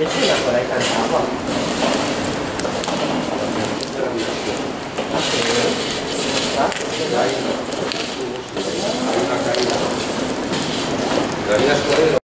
你去拿过来看看，好不好？Gracias por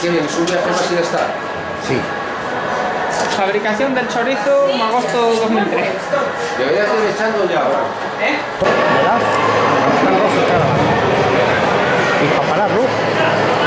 Qué, qué bien, es un viaje más y ya está. Sí. Fabricación del chorizo, agosto 2003. Deberías ir echando ya ahora. ¿Verdad? Algo, claro. Y para parar, ¿no?